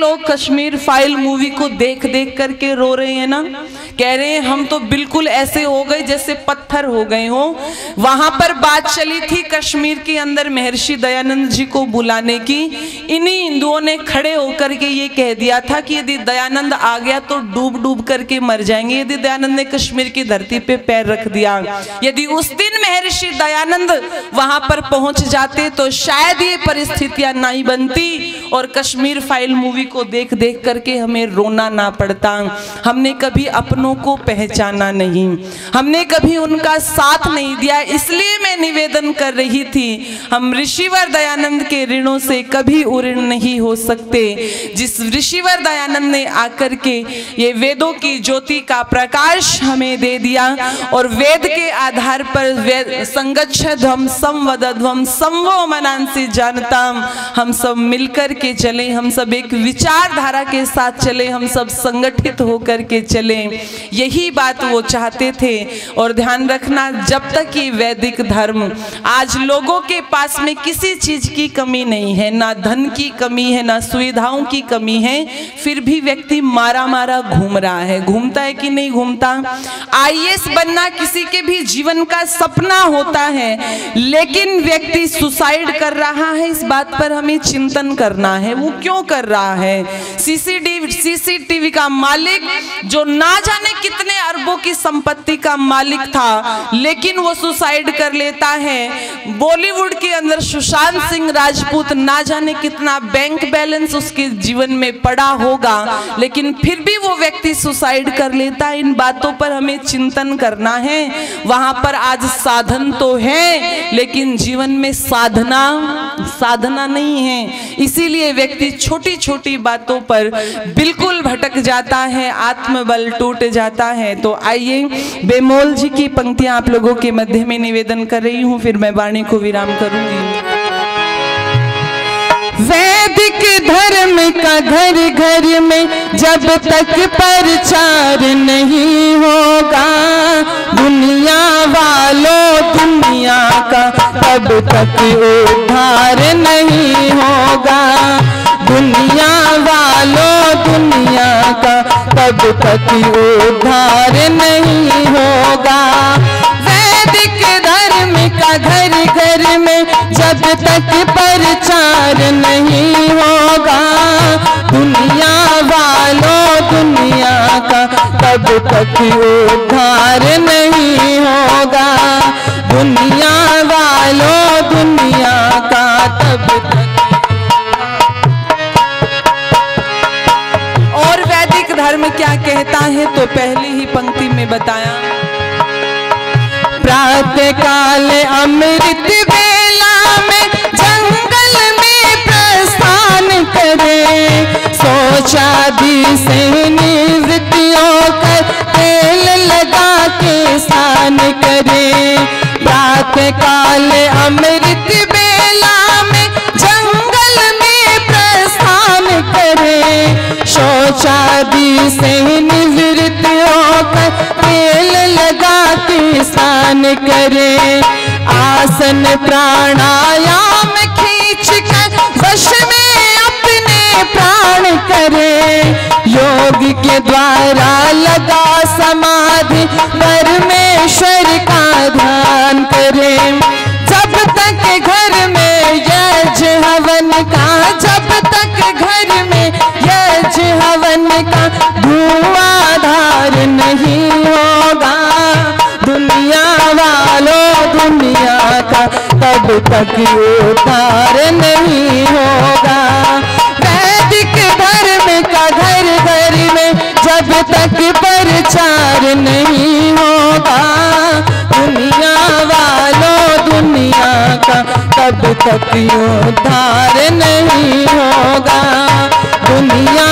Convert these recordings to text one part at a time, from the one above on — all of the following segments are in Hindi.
लोग कश्मीर फ़ाइल मूवी को देख देख करके रो रहे हैं ना? कह रहे हैं, हम तो बिल्कुल ऐसे हो गए जैसे पत्थर हो गए हो। वहाँ पर बात चली थी कश्मीर के अंदर महर्षि दयानंद जी को बुलाने की। इन्हीं हिंदुओं ने खड़े होकर के ये कह दिया था कि यदि दयानंद आ गया तो डूब डूब करके मर जाएँगे। यदि दयानंद ने कश्मीर की धरती पे पैर रख दिया, यदि उस दिन महर्षि दयानंद वहाँ पर पहुँच जाते तो शायद ये परिस्थितियाँ नहीं बनती और कश्मीर फ़ाइल मूवी को देख देख करके हमें रोना ना पड़ता। हमने कभी अपनों को पहचाना नहीं। हमने कभी उनका साथ नहीं दिया, इसलिए मैं निवेदन कर रही थी, हम ऋषिवर दयानंद के ऋणों से कभी उऋण नहीं हो सकते। जिस ऋषिवर दयानंद ने आकर के ये वेदों की ज्योति का प्रकाश हमें दे दिया और वेद के आधार पर संगच्छध्वम संवदध्वम संवो मनांसी जानता। हम सब मिलकर के चले, हम सब एक विचारधारा के साथ चले, हम सब संगठित होकर के चले। यही बात वो चाहते थे। और ध्यान रखना, जब तक ये वैदिक धर्म, आज लोगों के पास में किसी चीज़ की कमी नहीं है, ना धन की कमी है, ना सुविधाओं की कमी है, फिर भी व्यक्ति मारा मारा घूम रहा है। घूमता है कि नहीं घूमता? आईएएस बनना किसी के भी जीवन का सपना होता है, लेकिन व्यक्ति सुसाइड कर रहा है, इस बात पर हमें चिंतन करना है। वो क्यों कर रहा है? सीसीटीवी सीसीटीवी का मालिक जो ना जाने कितने अरबों की संपत्ति का मालिक था, लेकिन वो सुसाइड कर लेता है। बॉलीवुड के अंदर सुशांत सिंह राजपूत ना जाने कितना बैंक बैलेंस उसके जीवन में पड़ा होगा, लेकिन फिर भी वो व्यक्ति सुसाइड कर लेता। है इन बातों पर हमें चिंतन करना है। वहाँ पर आज साधन तो है, लेकिन जीवन में साधना साधना नहीं है। इसीलिए व्यक्ति छोटी छोटी बातों पर बिल्कुल भटक जाता है, आत्मबल टूट जाता है। तो आइए, बेमोल जी की पंक्तियाँ आप लोगों के मध्य में निवेदन कर रही हूँ, फिर मैं वाणी को विराम करूँगी। वैदिक धर्म का घर घर में जब तक प्रचार नहीं होगा तब तक उद्धार नहीं होगा? दुनिया वालों, दुनिया का तब तक उद्धार नहीं होगा? वैदिक धर्म का घर घर में जब तक प्रचार नहीं होगा, दुनिया वालों, दुनिया का तब तक उद्धार नहीं होगा? दुनिया वालों दुनिया का तब तक और वैदिक धर्म क्या कहता है तो पहली ही पंक्ति में बताया। प्रातः काल अमृत बेला में जंगल में प्रस्थान करे सोचादी से शौचादि से निवृत्त होकर तेल लगा के स्नान करे। आसन प्राणायाम खींच कर वश में अपने प्राण करे। योग के द्वारा लगा समाधि, परमेश्वर का ध्यान करे। तब तक उद्धार नहीं होगा। वैदिक धर्म का घर घर में जब तक प्रचार नहीं होगा। दुनिया वालों, दुनिया का तब तक उद्धार नहीं होगा। दुनिया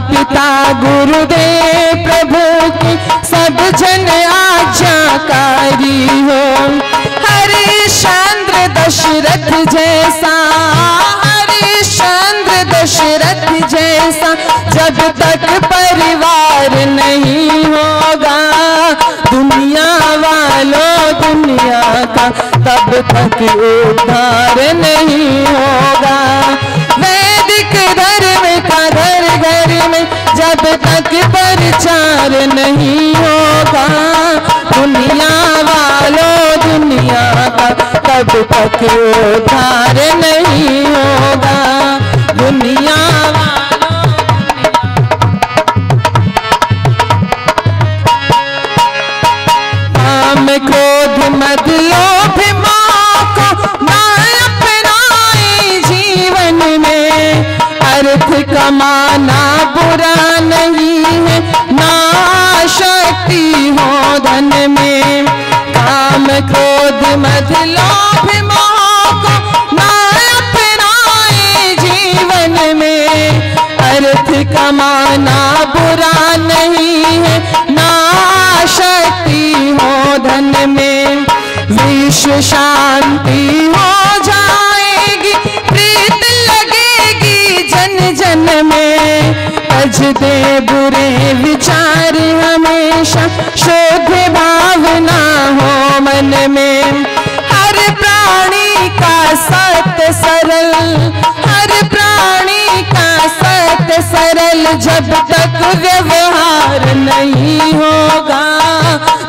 पिता गुरुदेव प्रभु की सब जन आज्ञाकारी हो। हरिश्चंद्र दशरथ जैसा, हरिश्चंद्र दशरथ जैसा, जब तक परिवार नहीं होगा, दुनिया वालों दुनिया का तब तक उद्धार नहीं होगा। वैदिक घर में जब तक प्रचार नहीं होगा, दुनिया वालों, दुनिया का तब तक उद्धार नहीं होगा। दुनिया वालों काम क्रोध मद लोभ अर्थ कमाना बुरा नहीं है। ना शक्ति हो धन में। काम क्रोध मद लोभ को जीवन में। अर्थ कमाना बुरा नहीं है। ना शक्ति हो धन में। विश्व शांति हो प्राणी का सत्य सरल जब तक व्यवहार नहीं होगा।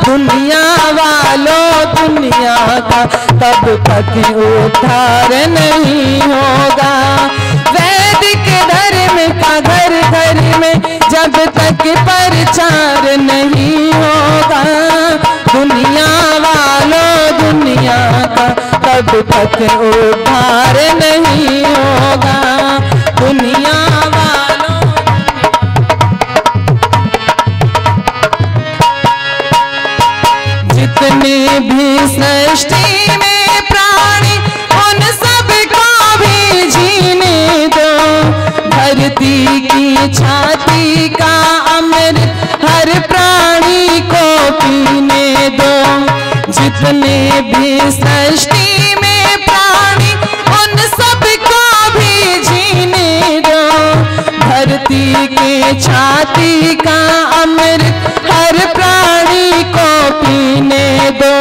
दुनिया वालों दुनिया का तब तक उद्धार नहीं होगा। वैदिक धर्म का घर घर में जब तक प्रचार नहीं तब तक उद्धार नहीं होगा। दुनिया वालों जितने भी सृष्टि में प्राणी, उन सबको भी जीने दो। धरती की छाती का अमृत हर प्राणी को पीने दो। जितने भी छाती का अमृत हर प्राणी को पीने दो।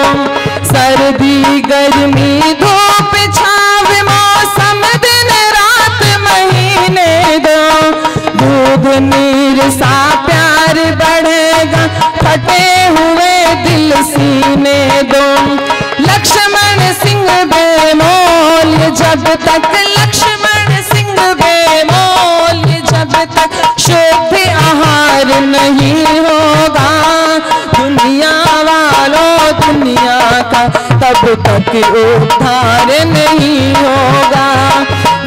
सर्दी, गर्मी, धूप, छाव, मौसम, दिन, रात, महीने दो। दूध, नीर सा प्यार बढ़ेगा, फटे हुए दिल सीने दो। लक्ष्मण सिंह बेमोल, जब तक लक्ष्मण आहार नहीं होगा। दुनिया वालों, दुनिया का तब तक उद्धार नहीं होगा।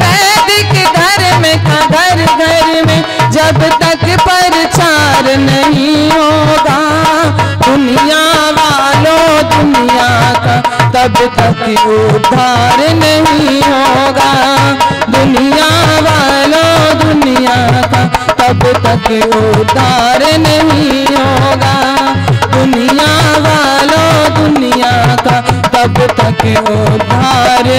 वैदिक धर्म का घर घर में जब तक प्रचार नहीं तब तक उधार नहीं होगा। दुनिया वालों दुनिया का तब तक उधार नहीं होगा। दुनिया वालों दुनिया का तब तक उद्धार